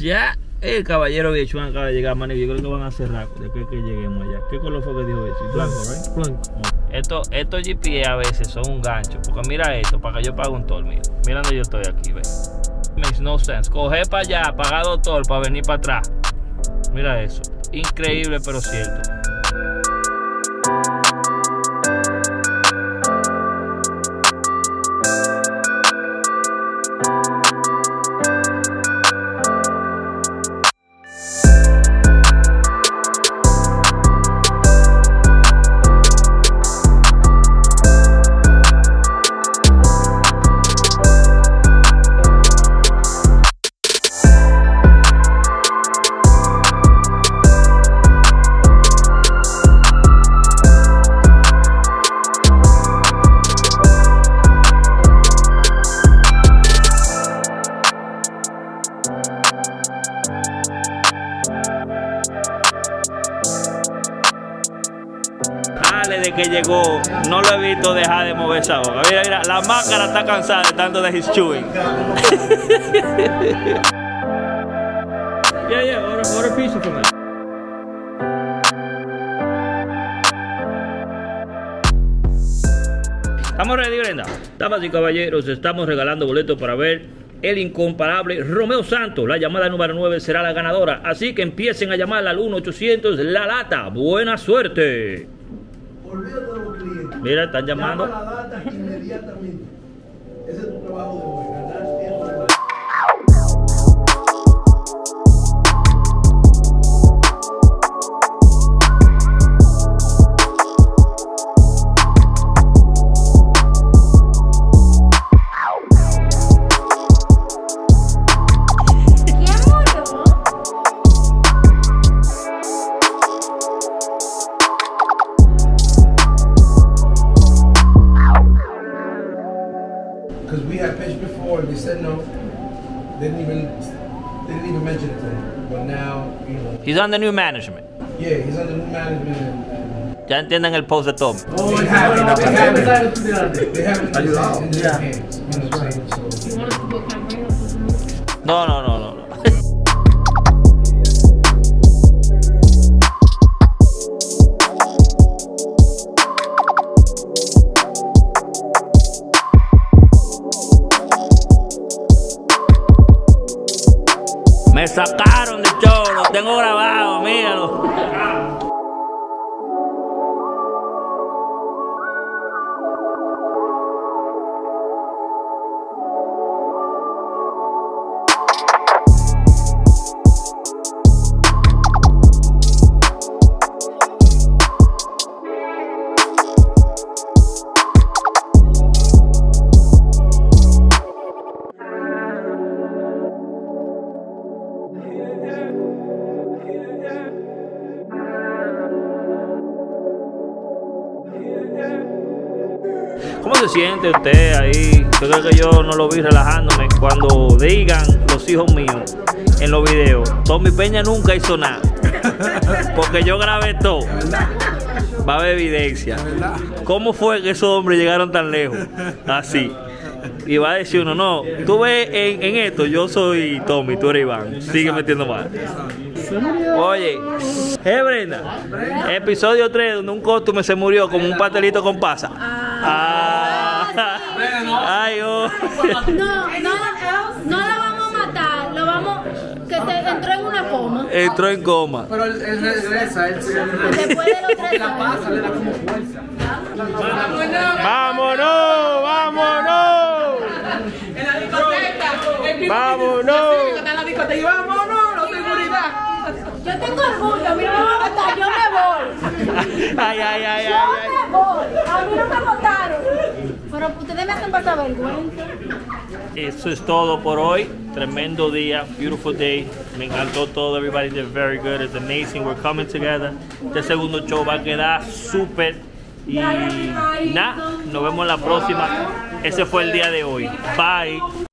Ya el caballero Bichuan acaba de llegar, man. Yo creo que van a cerrar de que, lleguemos allá. ¿Qué color fue que dijo eso? Blanco, ¿right? Blanco. Esto, estos GPS a veces son un gancho. Porque mira esto, para que yo pague un toll, mira. Mira donde yo estoy aquí, ve. Makes no sense. Coger para allá, pagar dos toll para venir para atrás. Mira eso. Increíble, pero cierto. De que llegó, no lo he visto dejar de mover esa boca. Mira, mira, la máscara está cansada de tanto de his chewing. yeah, yeah, order, order pizza for me. Estamos ready, Brenda. Damas y caballeros, estamos regalando boletos para ver el incomparable Romeo Santos. La llamada número 9 será la ganadora. Así que empiecen a llamar al 1-800 La Lata. Buena suerte. Olvídate de los clientes. Mira, están llamando. Llama la data inmediatamente. Ese es tu trabajo de hoy, Because we had pitched before and they said no. They didn't even they didn't even mention it to him. But now, you know, He's on the new management. yeah, he's on the new management and, and Ya entienden el post de Tom. they have it, they have it, they have it in their, in their hands. You know what I'm saying? So, No, no, no, sacaron de show, lo tengo grabado, míralo. Se siente usted ahí? Yo creo que yo no lo vi relajándome cuando digan los hijos míos en los videos. Tommy Peña nunca hizo nada. Porque yo grabé todo. Va a haber evidencia. ¿Cómo fue que esos hombres llegaron tan lejos? Así. Y va a decir uno, no, tú ves en, en esto, yo soy Tommy, tú eres Iván. Sigue metiendo mal. Oye, eh Brenda, episodio 3 donde un costume se murió como un pastelito con pasa. Ah, ay, oh. No, no, no la vamos a matar, lo vamos que se entró en una coma. Entró en coma. Pero él, él regresa, él se Después de los tres la pasa, le da como fuerza. ¡Vámonos! ¡Vámonos! En la discoteca. ¡Vámonos! En la discoteca vámonos, la seguridad. Yo tengo orgullo, a mí no me van a matar, yo me voy. Ay, ay, ay, Yo ay. me voy, a mí no me votaron. Pero ustedes me hacen pasar vergüenza. Eso es todo por hoy. Tremendo día, beautiful day. Me encantó todo. Everybody did very good. It's amazing. We're coming together. Este segundo show va a quedar súper. Y nada, nos vemos la próxima. Ese fue el día de hoy. Bye.